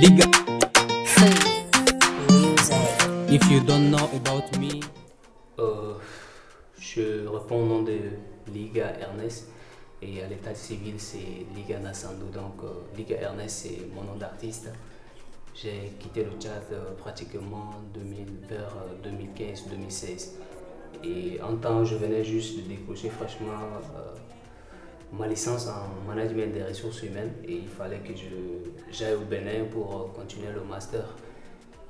Liga. If you don't know about me. Euh, je réponds au nom de Liga Ernest et à l'état civil c'est Liga Nassando. Donc euh, Liga Ernest c'est mon nom d'artiste. J'ai quitté le Tchad euh, pratiquement 2000, vers 2015-2016. Et en temps, je venais juste de décrocher franchement euh, ma licence en management des ressources humaines et il fallait que j'aille au Bénin pour euh, continuer le master.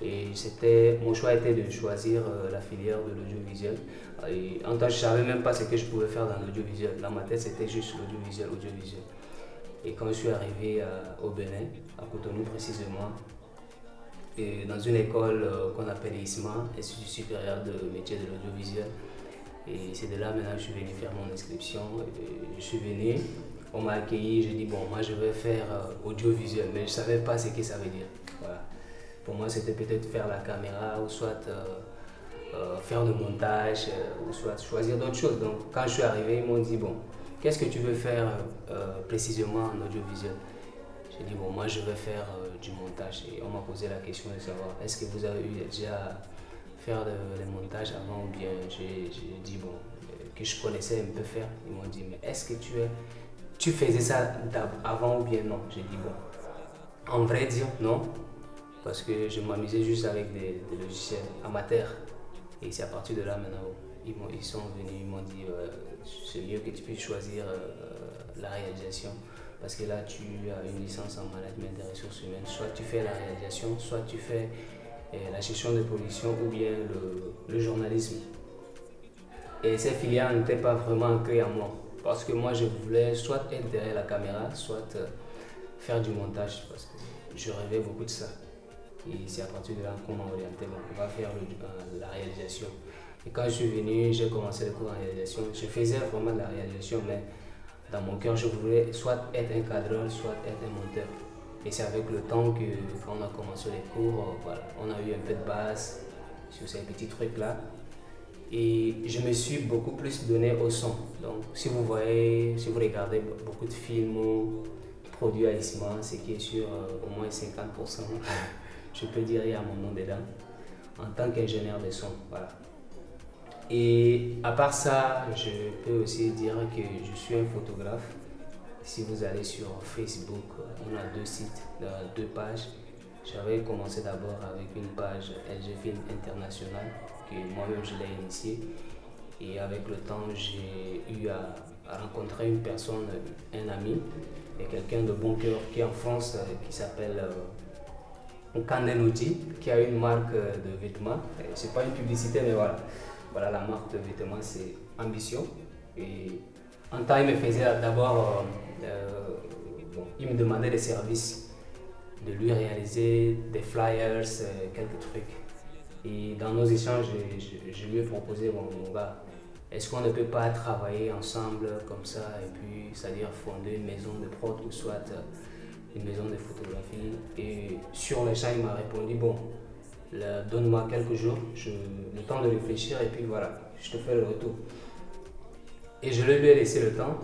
Et mon choix était de choisir euh, la filière de l'audiovisuel. En temps, je ne savais même pas ce que je pouvais faire dans l'audiovisuel. Dans ma tête, c'était juste l'audiovisuel, audiovisuel. Et quand je suis arrivé au Bénin, à Cotonou précisément, et dans une école qu'on appelle ISMA, Institut supérieur de métier de l'audiovisuel, et c'est de là maintenant que je suis venu faire mon inscription. je suis venu, on m'a accueilli, j'ai dit bon moi je vais faire euh, audiovisuel, mais je ne savais pas ce que ça veut dire. Pour moi c'était peut-être faire la caméra ou soit euh, euh, faire le montage ou soit choisir d'autres choses. Donc quand je suis arrivé, ils m'ont dit bon, qu'est-ce que tu veux faire précisément en audiovisuel? J'ai dit bon moi je vais faire du montage et on m'a posé la question de savoir est-ce que vous avez eu déjà faire les montages avant ou bien j'ai dit bon, que je connaissais un peu faire. Ils m'ont dit, mais est-ce que tu, es, tu faisais ça avant ou bien non? J'ai dit bon, en vrai dire non, parce que je m'amusais juste avec des, logiciels amateurs. Et c'est à partir de là maintenant, ils, ils sont venus, ils m'ont dit, euh, c'est mieux que tu puisses choisir euh, la réalisation. Parce que là, tu as une licence en management des ressources humaines. Soit tu fais la réalisation, soit tu fais la gestion de production ou bien le, journalisme. Et ces filières n'étaient pas vraiment ancrées en moi. Parce que moi, je voulais soit être derrière la caméra, soit euh, faire du montage. Parce que je rêvais beaucoup de ça. Et c'est à partir de là qu'on m'a orienté. on va faire euh, la réalisation. Et quand je suis venu, j'ai commencé le cours en réalisation. Je faisais vraiment de la réalisation, mais dans mon cœur, je voulais soit être un cadreur, soit être un monteur. Et c'est avec le temps que, quand on a commencé les cours, voilà, on a eu un peu de base sur ces petits trucs-là. Et je me suis beaucoup plus donné au son. Donc, si vous voyez, si vous regardez beaucoup de films produits à l'ISMA, c'est qui est sur euh, au moins 50%, je peux dire, il y a mon nom dedans, en tant qu'ingénieur de son. Voilà. Et à part ça, je peux aussi dire que je suis un photographe. Si vous allez sur Facebook, on a deux sites, deux pages. J'avais commencé d'abord avec une page LG Film International, que moi-même je l'ai initiée. Et avec le temps, j'ai eu à, rencontrer une personne, un ami, et quelqu'un de bon cœur qui est en France, euh, qui s'appelle euh, qui a une marque de vêtements. C'est pas une publicité, mais voilà. Voilà, la marque de vêtements, c'est Ambition. Et en temps, il me faisait d'abord, euh, euh, il me demandait des services, de lui réaliser des flyers, euh, quelques trucs. Et dans nos échanges, je, lui ai proposé, bon, mon gars, est-ce qu'on ne peut pas travailler ensemble comme ça et puis, c'est-à-dire fonder une maison de prod ou soit une maison de photographie? Et sur le champ, il m'a répondu, bon, donne-moi quelques jours, le temps de réfléchir et puis voilà, je te fais le retour. Et je lui ai laissé le temps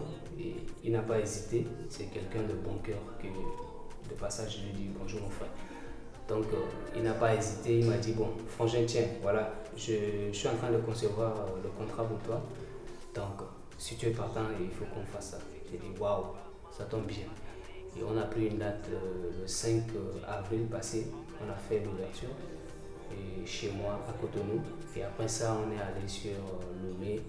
il n'a pas hésité. C'est quelqu'un de bon cœur que de passage je lui dis bonjour mon frère. Donc euh, il n'a pas hésité, il m'a dit bon frangin tiens voilà je, suis en train de concevoir euh, le contrat pour toi. Donc si tu es partant il faut qu'on fasse ça. J'ai dit waouh ça tombe bien. Et on a pris une date euh, le 5 avril passé, on a fait l'ouverture chez moi à Cotonou. Et après ça on est allé sur Lomé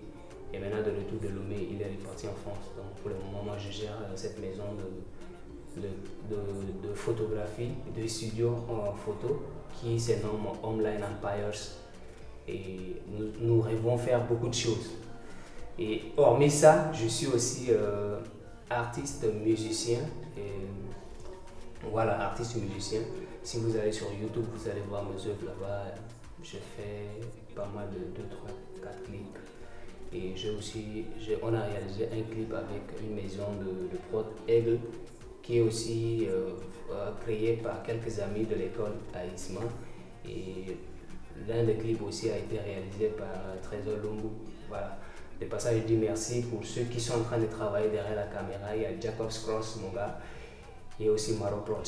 et maintenant, de retour de Lomé, il est reparti en France. Donc, pour le moment, moi, je gère euh, cette maison de, photographie, de studio en photo qui se nomme Online Empires. Et nous, nous rêvons faire beaucoup de choses. Et hormis ça, je suis aussi euh, artiste musicien. Voilà, artiste musicien. Si vous allez sur YouTube, vous allez voir mes œuvres là-bas. Je fais pas mal de 2, 3, 4 clips. Et j'ai aussi, on a réalisé un clip avec une maison de, prod Aigle qui est aussi euh, euh, créée par quelques amis de l'école à Isma. Et l'un des clips aussi a été réalisé par euh, Trésor Lumbu. Voilà. De passage, je dis merci pour ceux qui sont en train de travailler derrière la caméra. Il y a Jacobs Cross, mon gars, et aussi Maro Prot.